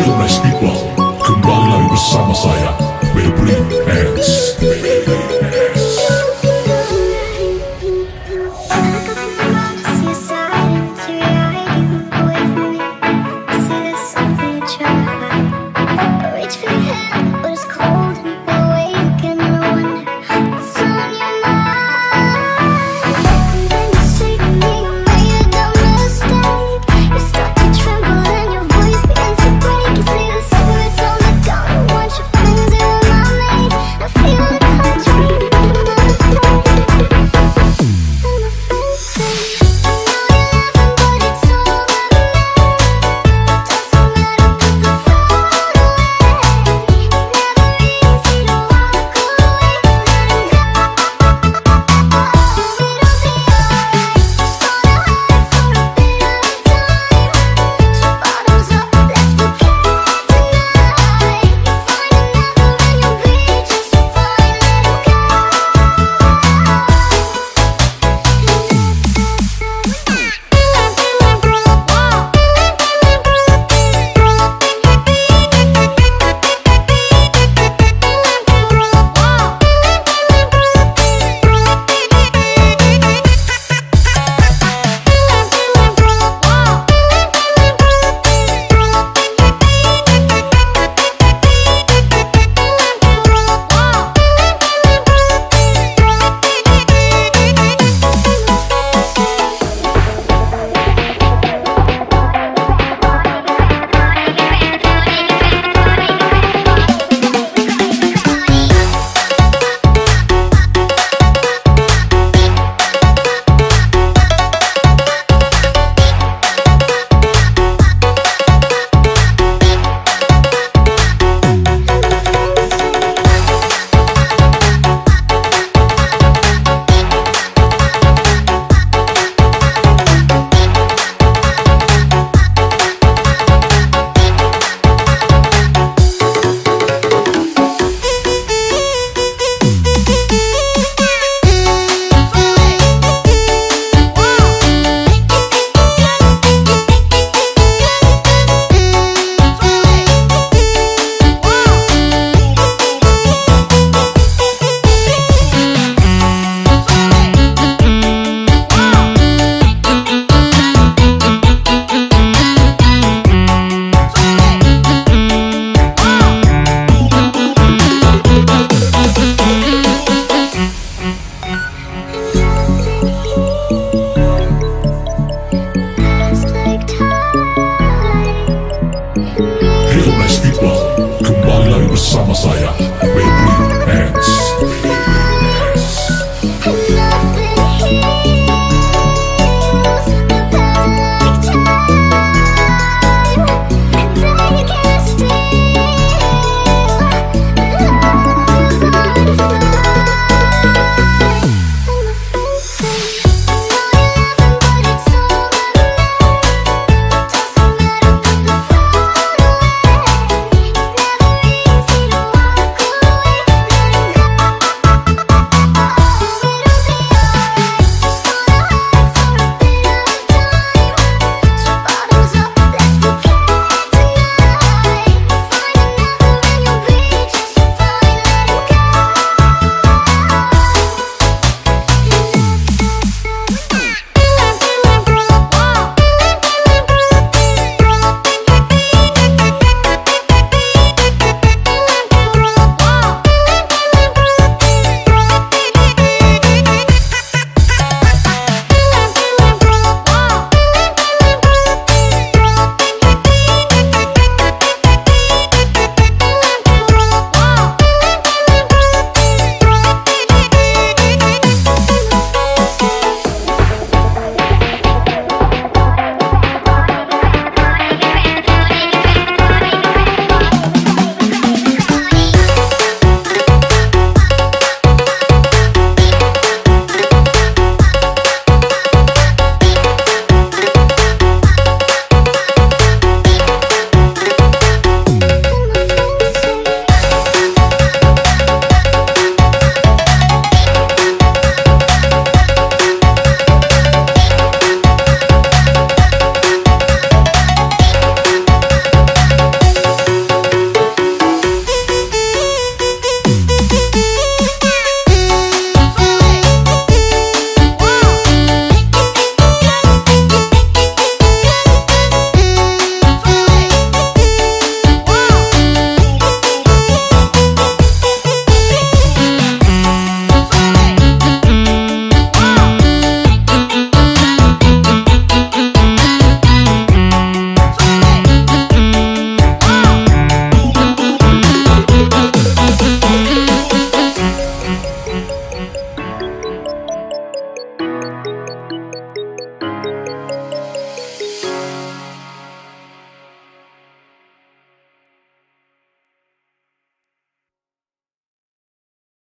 Hello nice people, kembali lagi bersama saya, Baby Ants. Nice People Kembali lagi bersama saya Baby